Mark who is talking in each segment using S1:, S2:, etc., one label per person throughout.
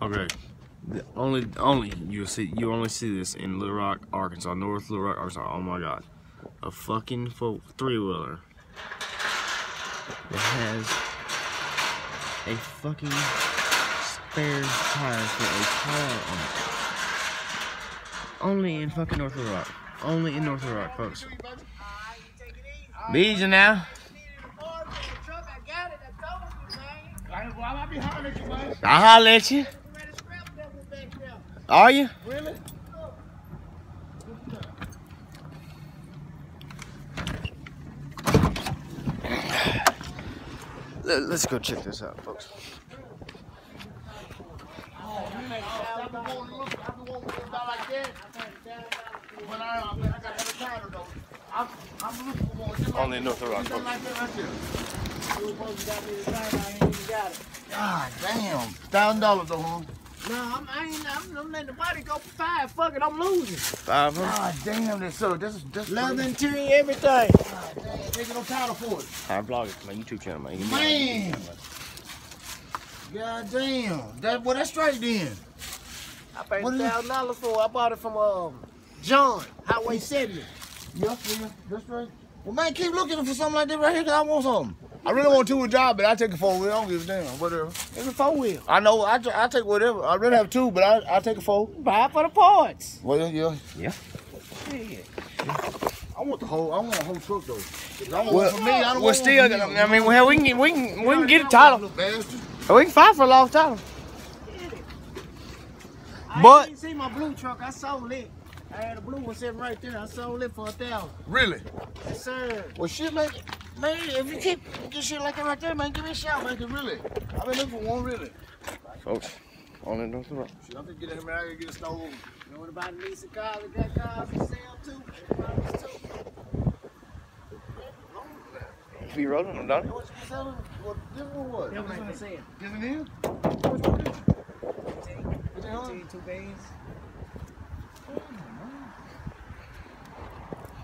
S1: Okay. The only only you see you only see this in Little Rock, Arkansas, North Little Rock, Arkansas. Oh my god. A fucking three wheeler that has a fucking spare tire for a car on it. Only in fucking North Little Rock. Only in North Little Rock, folks. Be easy now. I'll holler at you. Are you?
S2: Really?
S1: Let's go check this out, folks. Only North Rock,
S2: God damn. Thousand dollars though?
S3: No, I'm, I ain't, I'm, I'm letting the body go for five. Fuck it, I'm losing.
S1: Five hundred?
S2: God damn, this so this is this
S3: Leather interior, everything.
S2: God damn, taking no title for it.
S1: I vlog it to my YouTube channel, man.
S2: Man. God damn. That well that's straight then.
S3: I paid
S2: What is it?
S3: thousand dollars for it. I bought it from um John, Highway 70.
S2: Yeah, yeah, that's right. Well man, keep looking for something like that right here cause I want something. I really want a two-wheel job, but I take a four-wheel. I don't give a damn. Whatever.
S3: It's a four wheel.
S2: I know. I, I take whatever. I really have two, but I I take a four.
S3: Buy for the parts.
S2: Well, yeah.
S1: Yeah.
S3: Yeah.
S2: I want the whole. I want a whole truck though. I want
S1: Well,
S2: one for me. I don't
S1: Well,
S2: want
S1: still,
S2: one for me.
S1: I mean, well, we can we can we can get a title.
S2: Bastard.
S1: We can fight for a lost title.
S3: I
S1: But-
S3: ain't see my blue truck. I sold it. I had a blue one sitting right there. I sold it for a thousand.
S2: Really?
S3: Yes, sir.
S2: Well, shit, man. Man, if you keep get shit like that right there, man, give me a shout, man. 'cause really, I've been looking for one, really.
S1: Folks, only in North Rock.
S2: Shit, I'm gonna get in here, man. I gotta get a stove.
S3: You know what about Lisa cars? They got cars for sale too. Cars too.
S1: Be rolling them, don't it?
S2: What you selling? What? This one what?
S3: Them ain't for sale.
S2: This in here? Which one is it?
S3: Fifteen,
S2: Fifteen hundred?
S3: fifteen, two bays.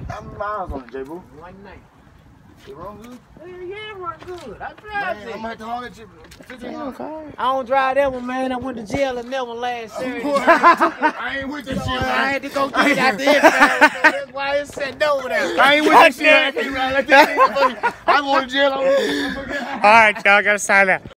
S2: How many miles on it, J-Boo?
S3: One night.
S2: It run good?
S3: Hell yeah, it run good. I
S2: Man,
S3: drive
S2: I'm
S3: it.
S2: gonna have to haul at you. Fifteen hundred.
S3: I don't drive that one, man. I went to jail in that one last Saturday.
S2: I ain't with this shit,
S3: I
S2: man.
S3: had to go get it out the inside. That's why it's sitting over there.
S2: I ain't with this shit. I can't ride like this. I'm going to jail.
S1: All right, y'all gotta sign out.